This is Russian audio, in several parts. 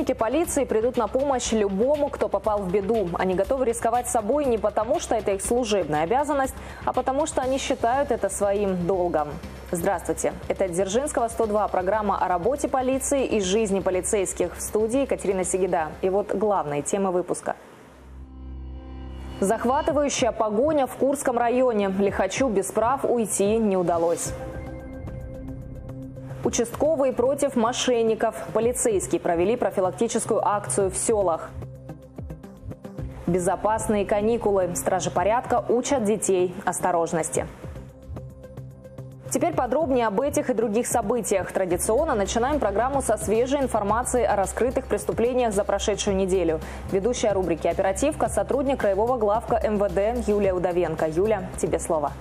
Сотрудники полиции придут на помощь любому, кто попал в беду. Они готовы рисковать собой не потому, что это их служебная обязанность, а потому, что они считают это своим долгом. Здравствуйте. Это Дзержинского 102, программа о работе полиции и жизни полицейских. В студии Екатерина Сигида. И вот главные темы выпуска. Захватывающая погоня в Курском районе. Лихачу без прав уйти не удалось. Участковые против мошенников. Полицейские провели профилактическую акцию в селах. Безопасные каникулы. Стражи порядка учат детей осторожности. Теперь подробнее об этих и других событиях. Традиционно начинаем программу со свежей информации о раскрытых преступлениях за прошедшую неделю. Ведущая рубрики «Оперативка» – сотрудник Краевого главка МВД Юлия Удовенко. Юля, тебе слово.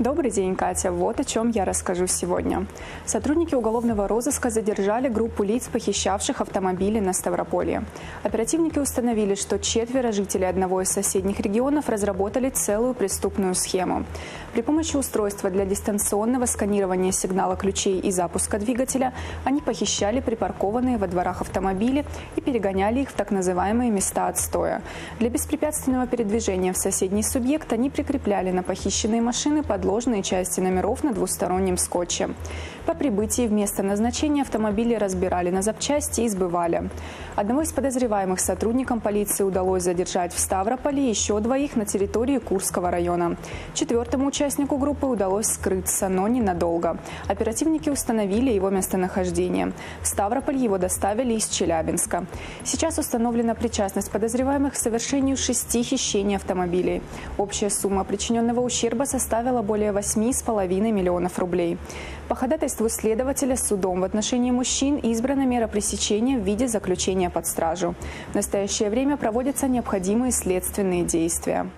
Добрый день, Катя. Вот о чем я расскажу сегодня. Сотрудники уголовного розыска задержали группу лиц, похищавших автомобили на Ставрополье. Оперативники установили, что четверо жителей одного из соседних регионов разработали целую преступную схему. При помощи устройства для дистанционного сканирования сигнала ключей и запуска двигателя они похищали припаркованные во дворах автомобили и перегоняли их в так называемые места отстоя. Для беспрепятственного передвижения в соседний субъект они прикрепляли на похищенные машины под подложные части номеров на двустороннем скотче. По прибытии в место назначения автомобили разбирали на запчасти и сбывали. Одного из подозреваемых сотрудникам полиции удалось задержать в Ставрополе, еще двоих на территории Курского района. Четвертому участнику группы удалось скрыться, но ненадолго. Оперативники установили его местонахождение. В Ставрополь его доставили из Челябинска. Сейчас установлена причастность подозреваемых к совершению шести хищений автомобилей. Общая сумма причиненного ущерба составила более 8,5 миллионов рублей. По ходатайству следователя судом в отношении мужчин избрана мера пресечения в виде заключения под стражу. В настоящее время проводятся необходимые следственные действия.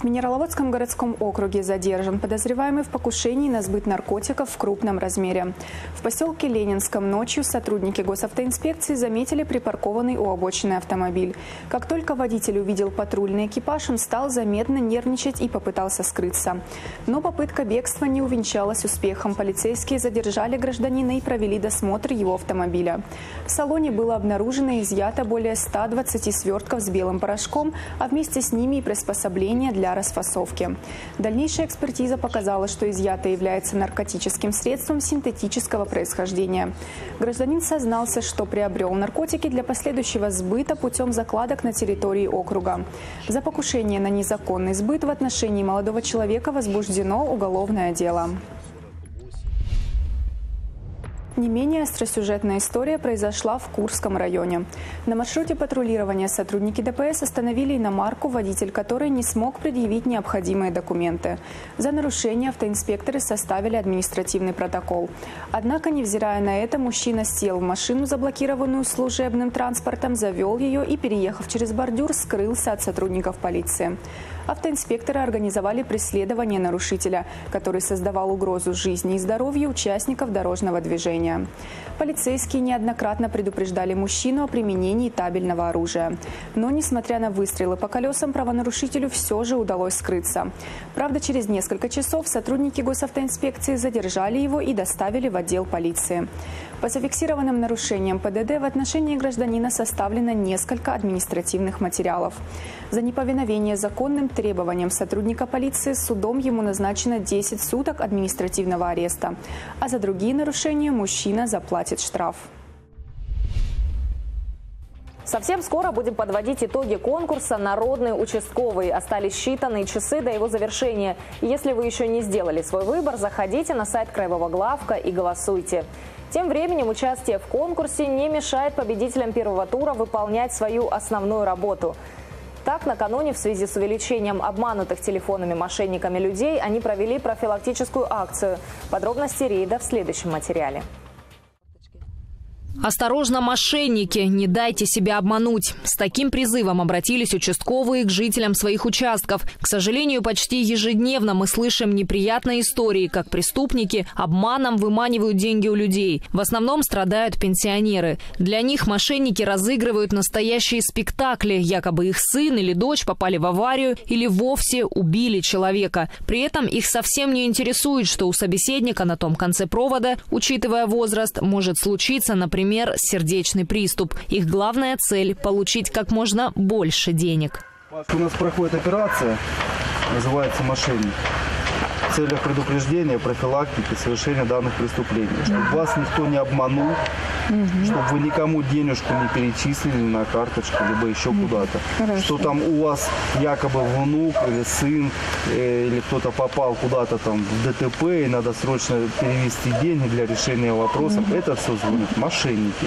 В Минераловодском городском округе задержан подозреваемый в покушении на сбыт наркотиков в крупном размере. В поселке Ленинском ночью сотрудники госавтоинспекции заметили припаркованный у обочины автомобиль. Как только водитель увидел патрульный экипаж, он стал заметно нервничать и попытался скрыться. Но попытка бегства не увенчалась успехом. Полицейские задержали гражданина и провели досмотр его автомобиля. В салоне было обнаружено и изъято более 120 свертков с белым порошком, а вместе с ними и приспособления для для расфасовки. Дальнейшая экспертиза показала, что изъято является наркотическим средством синтетического происхождения. Гражданин сознался, что приобрел наркотики для последующего сбыта путем закладок на территории округа. За покушение на незаконный сбыт в отношении молодого человека возбуждено уголовное дело. Не менее остросюжетная история произошла в Курском районе. На маршруте патрулирования сотрудники ДПС остановили иномарку, водитель которой не смог предъявить необходимые документы. За нарушение автоинспекторы составили административный протокол. Однако, невзирая на это, мужчина сел в машину, заблокированную служебным транспортом, завел ее и, переехав через бордюр, скрылся от сотрудников полиции. Автоинспекторы организовали преследование нарушителя, который создавал угрозу жизни и здоровью участников дорожного движения. Полицейские неоднократно предупреждали мужчину о применении табельного оружия. Но, несмотря на выстрелы по колесам, правонарушителю все же удалось скрыться. Правда, через несколько часов сотрудники госавтоинспекции задержали его и доставили в отдел полиции. По зафиксированным нарушениям ПДД в отношении гражданина составлено несколько административных материалов. За неповиновение законным требованиям сотрудника полиции судом ему назначено 10 суток административного ареста, а за другие нарушения мужчина заплатит штраф. Совсем скоро будем подводить итоги конкурса «Народный участковый». Остались считанные часы до его завершения. Если вы еще не сделали свой выбор, заходите на сайт Краевого главка и голосуйте. Тем временем участие в конкурсе не мешает победителям первого тура выполнять свою основную работу – так, накануне в связи с увеличением обманутых телефонами мошенниками людей они провели профилактическую акцию. Подробности рейда в следующем материале. Осторожно, мошенники, не дайте себя обмануть. С таким призывом обратились участковые к жителям своих участков. К сожалению, почти ежедневно мы слышим неприятные истории, как преступники обманом выманивают деньги у людей. В основном страдают пенсионеры. Для них мошенники разыгрывают настоящие спектакли. Якобы их сын или дочь попали в аварию или вовсе убили человека. При этом их совсем не интересует, что у собеседника на том конце провода, учитывая возраст, может случиться, например, например, сердечный приступ. Их главная цель – получить как можно больше денег. У нас проходит операция, называется «Мошенник» целях предупреждения, профилактики, совершения данных преступлений. Чтобы вас никто не обманул, угу. чтобы вы никому денежку не перечислили на карточку, либо еще угу. куда-то. Что там у вас якобы внук или сын, э, или кто-то попал куда-то там в ДТП, и надо срочно перевести деньги для решения вопросов. Угу. Это все звонят мошенники.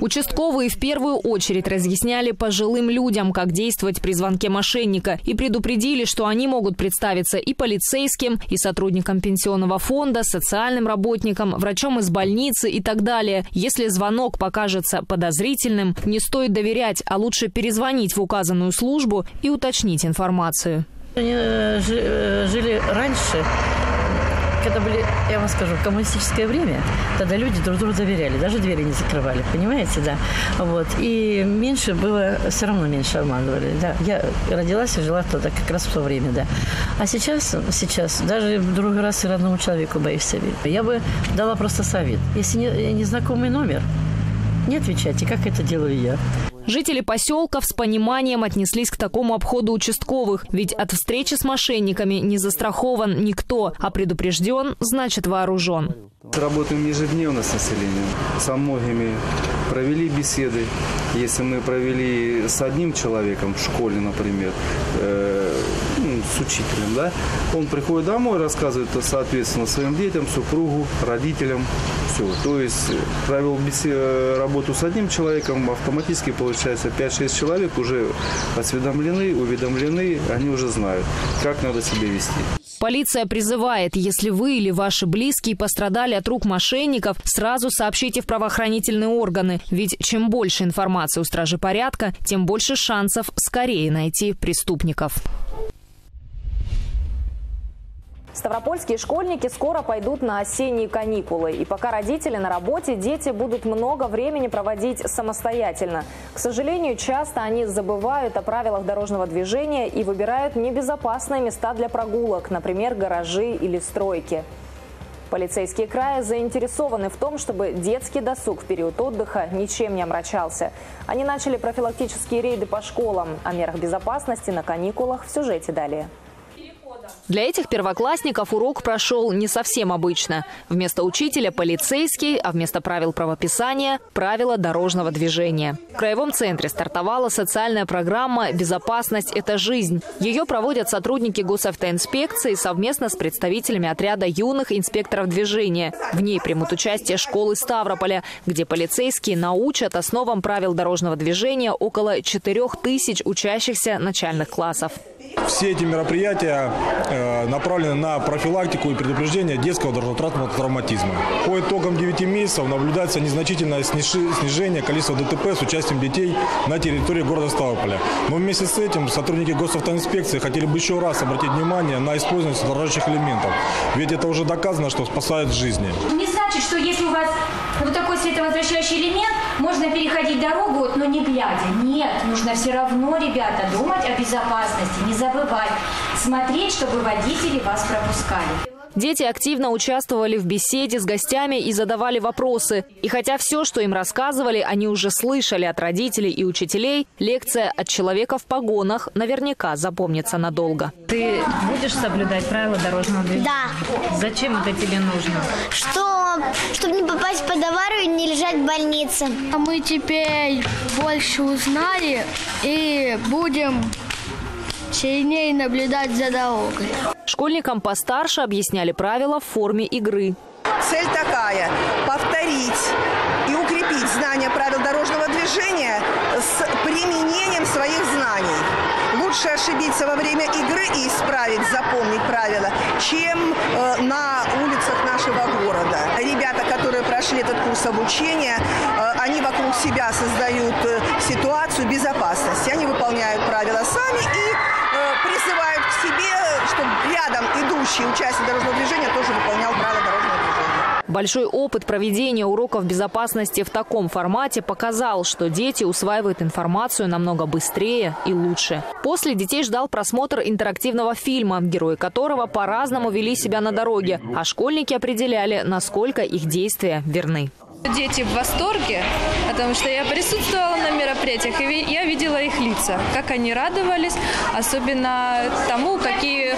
Участковые в первую очередь разъясняли пожилым людям, как действовать при звонке мошенника, и предупредили, что они могут представиться и полицейским, и сотрудникам пенсионного фонда, социальным работникам, врачом из больницы и так далее. Если звонок покажется подозрительным, не стоит доверять, а лучше перезвонить в указанную службу и уточнить информацию. Они э, э, жили раньше, когда были, я вам скажу, коммунистическое время, тогда люди друг другу доверяли, даже двери не закрывали, понимаете, да. Вот. И меньше было, все равно меньше обманывали, да. Я родилась и жила тогда как раз в то время, да. А сейчас, сейчас, даже в другой раз и родному человеку боишься верить. Я бы дала просто совет. Если не, незнакомый номер, не отвечайте, как это делаю я. Жители поселков с пониманием отнеслись к такому обходу участковых, ведь от встречи с мошенниками не застрахован никто, а предупрежден, значит вооружен. Работаем ежедневно с населением. Со многими провели беседы. Если мы провели с одним человеком в школе, например, э, с учителем, да, он приходит домой, рассказывает, соответственно, своим детям, супругу, родителям, все. То есть провел беседу, работу с одним человеком, автоматически получается 5-6 человек уже осведомлены, уведомлены, они уже знают, как надо себя вести. Полиция призывает, если вы или ваши близкие пострадали от рук мошенников, сразу сообщите в правоохранительные органы. Ведь чем больше информации у стражи порядка, тем больше шансов скорее найти преступников. Ставропольские школьники скоро пойдут на осенние каникулы. И пока родители на работе, дети будут много времени проводить самостоятельно. К сожалению, часто они забывают о правилах дорожного движения и выбирают небезопасные места для прогулок, например, гаражи или стройки. Полицейские края заинтересованы в том, чтобы детский досуг в период отдыха ничем не омрачался. Они начали профилактические рейды по школам. О мерах безопасности на каникулах в сюжете далее. Для этих первоклассников урок прошел не совсем обычно. Вместо учителя – полицейский, а вместо правил правописания – правила дорожного движения. В Краевом центре стартовала социальная программа «Безопасность – это жизнь». Ее проводят сотрудники госавтоинспекции совместно с представителями отряда юных инспекторов движения. В ней примут участие школы Ставрополя, где полицейские научат основам правил дорожного движения около 4 тысяч учащихся начальных классов. Все эти мероприятия э, направлены на профилактику и предупреждение детского дорожно-транспортного травматизма. По итогам 9 месяцев наблюдается незначительное снижение количества ДТП с участием детей на территории города Ставрополя. Но вместе с этим сотрудники госавтоинспекции хотели бы еще раз обратить внимание на использование дорожных элементов. Ведь это уже доказано, что спасает жизни. Не значит, что если у вас вот такой световозвращающий элемент, можно переходить дорогу, но не глядя. Нет, нужно все равно, ребята, думать о безопасности, не забывать, смотреть, чтобы водители вас пропускали. Дети активно участвовали в беседе с гостями и задавали вопросы. И хотя все, что им рассказывали, они уже слышали от родителей и учителей, лекция от человека в погонах наверняка запомнится надолго. Ты будешь соблюдать правила дорожного движения? Да. Зачем это тебе нужно? Что, чтобы не попасть под аварию и не лежать в больнице. А мы теперь больше узнали и будем сильнее наблюдать за дорогой. Школьникам постарше объясняли правила в форме игры. цель такая – повторить и укрепить знания правил дорожного движения с применением своих знаний. Лучше ошибиться во время игры и исправить, запомнить правила, чем э, на улицах нашего города. Ребята, которые прошли этот курс обучения, э, они вокруг себя создают э, ситуацию безопасности. Они выполняют правила сами и э, призывают к себе, чтобы рядом идущий участник дорожного движения тоже выполнял правила дорожного движения. Большой опыт проведения уроков безопасности в таком формате показал, что дети усваивают информацию намного быстрее и лучше. После детей ждал просмотр интерактивного фильма, герои которого по-разному вели себя на дороге, а школьники определяли, насколько их действия верны. Дети в восторге, потому что я присутствовала на мероприятиях, и я видела их лица, как они радовались, особенно тому, какие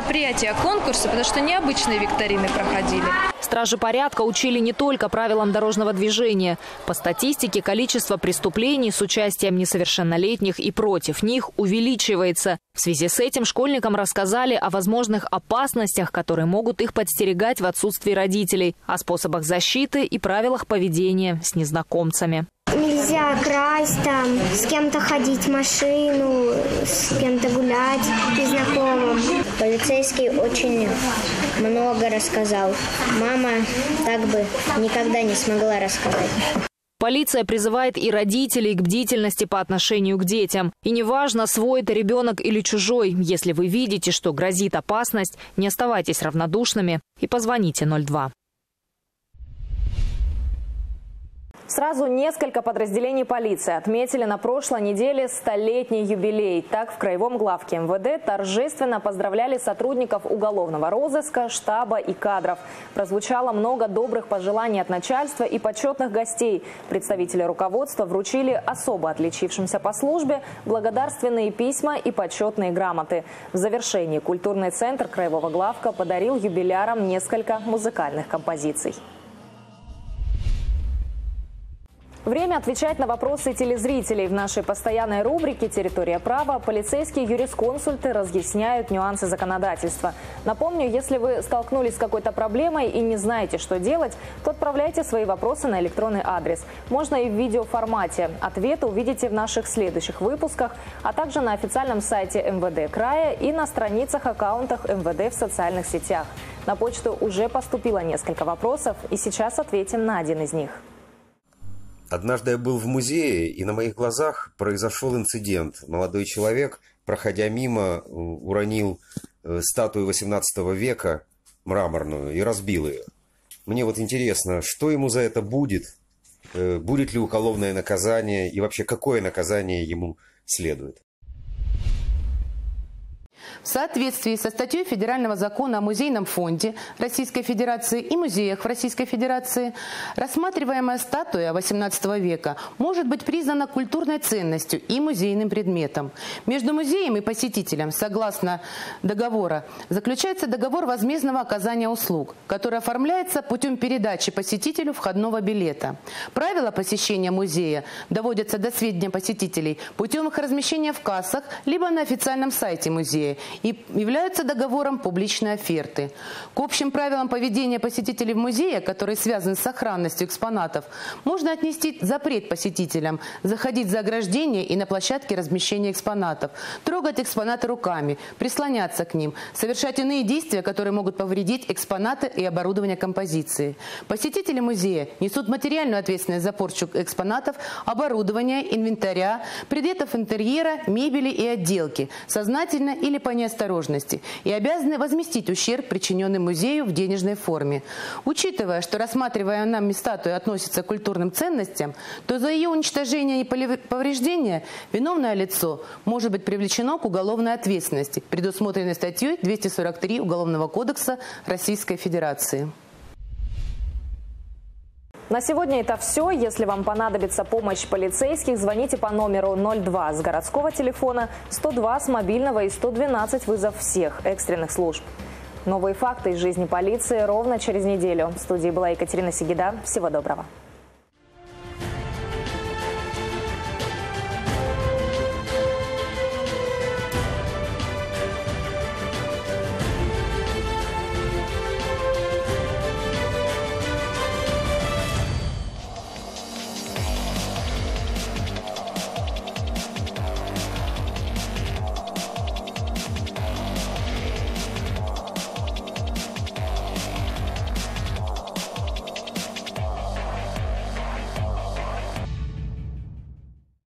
мероприятия, конкурсы, потому что необычные викторины проходили. Стражи порядка учили не только правилам дорожного движения. По статистике, количество преступлений с участием несовершеннолетних и против них увеличивается. В связи с этим школьникам рассказали о возможных опасностях, которые могут их подстерегать в отсутствии родителей, о способах защиты и правилах поведения с незнакомцами. Нельзя красть там, с кем-то ходить в машину, с кем-то гулять незнакомым. Полицейский очень много рассказал. Мама так бы никогда не смогла рассказать. Полиция призывает и родителей к бдительности по отношению к детям. И неважно, свой это ребенок или чужой, если вы видите, что грозит опасность, не оставайтесь равнодушными и позвоните 02. Сразу несколько подразделений полиции отметили на прошлой неделе столетний юбилей. Так, в Краевом главке МВД торжественно поздравляли сотрудников уголовного розыска, штаба и кадров. Прозвучало много добрых пожеланий от начальства и почетных гостей. Представители руководства вручили особо отличившимся по службе благодарственные письма и почетные грамоты. В завершении культурный центр Краевого главка подарил юбилярам несколько музыкальных композиций. Время отвечать на вопросы телезрителей. В нашей постоянной рубрике «Территория права» полицейские юрисконсульты разъясняют нюансы законодательства. Напомню, если вы столкнулись с какой-то проблемой и не знаете, что делать, то отправляйте свои вопросы на электронный адрес. Можно и в видеоформате. Ответы увидите в наших следующих выпусках, а также на официальном сайте МВД края и на страницах аккаунтах МВД в социальных сетях. На почту уже поступило несколько вопросов, и сейчас ответим на один из них. Однажды я был в музее, и на моих глазах произошел инцидент. Молодой человек, проходя мимо, уронил э, статую XVIII века мраморную и разбил ее. Мне вот интересно, что ему за это будет? Э, будет ли уголовное наказание и вообще какое наказание ему следует? В соответствии со статьей Федерального закона о музейном фонде Российской Федерации и музеях в Российской Федерации, рассматриваемая статуя XVIII века может быть признана культурной ценностью и музейным предметом. Между музеем и посетителем, согласно договора, заключается договор возмездного оказания услуг, который оформляется путем передачи посетителю входного билета. Правила посещения музея доводятся до сведения посетителей путем их размещения в кассах либо на официальном сайте музея и являются договором публичной оферты. К общим правилам поведения посетителей музея, которые связаны с сохранностью экспонатов, можно отнести запрет посетителям заходить за ограждение и на площадке размещения экспонатов, трогать экспонаты руками, прислоняться к ним, совершать иные действия, которые могут повредить экспонаты и оборудование композиции. Посетители музея несут материальную ответственность за порчу экспонатов, оборудования, инвентаря, предметов интерьера, мебели и отделки, сознательно или по неосторожности и обязаны возместить ущерб, причиненный музею в денежной форме. Учитывая, что рассматривая нами статую относится к культурным ценностям, то за ее уничтожение и повреждение виновное лицо может быть привлечено к уголовной ответственности, предусмотренной статьей 243 Уголовного кодекса Российской Федерации. На сегодня это все. Если вам понадобится помощь полицейских, звоните по номеру 02 с городского телефона, 102 с мобильного и 112 вызов всех экстренных служб. Новые факты из жизни полиции ровно через неделю. В студии была Екатерина Сигида. Всего доброго.